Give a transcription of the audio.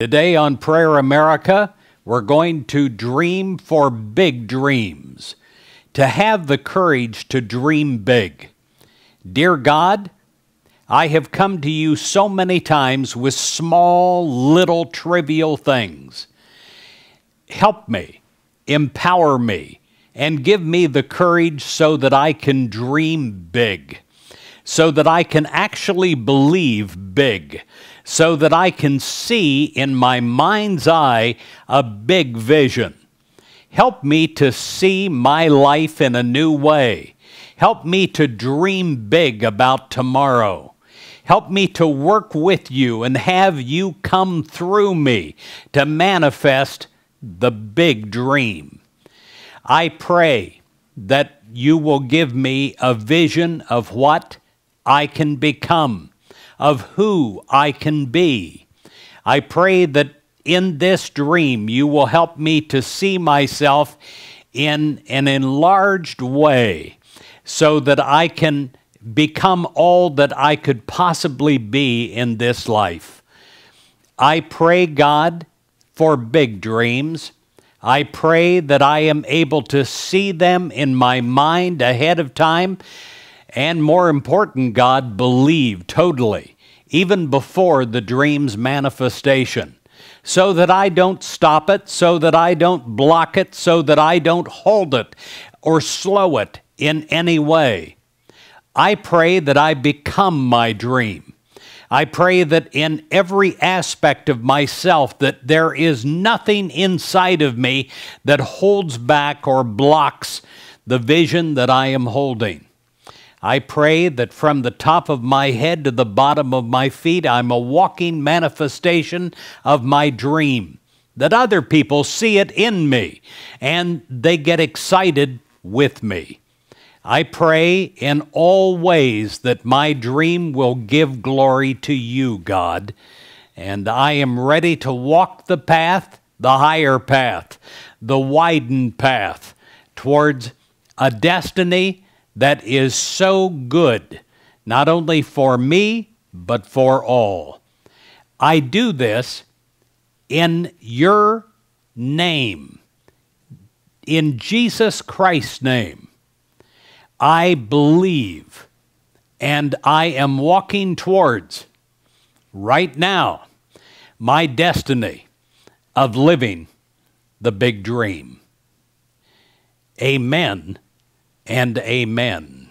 Today on Prayer America, we're going to dream for big dreams, to have the courage to dream big. Dear God, I have come to you so many times with small, little, trivial things. Help me, empower me, and give me the courage so that I can dream big, so that I can actually believe big so that I can see in my mind's eye a big vision. Help me to see my life in a new way. Help me to dream big about tomorrow. Help me to work with you and have you come through me to manifest the big dream. I pray that you will give me a vision of what I can become of who I can be. I pray that in this dream you will help me to see myself in an enlarged way so that I can become all that I could possibly be in this life. I pray, God, for big dreams. I pray that I am able to see them in my mind ahead of time and more important, God, believe totally, even before the dream's manifestation, so that I don't stop it, so that I don't block it, so that I don't hold it or slow it in any way. I pray that I become my dream. I pray that in every aspect of myself that there is nothing inside of me that holds back or blocks the vision that I am holding. I pray that from the top of my head to the bottom of my feet, I'm a walking manifestation of my dream, that other people see it in me and they get excited with me. I pray in all ways that my dream will give glory to you, God, and I am ready to walk the path, the higher path, the widened path towards a destiny that is so good, not only for me, but for all. I do this in your name, in Jesus Christ's name. I believe and I am walking towards right now my destiny of living the big dream. Amen and amen.